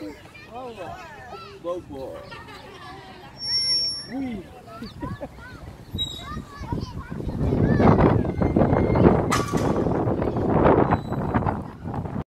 Bobo. Bobo. Uy.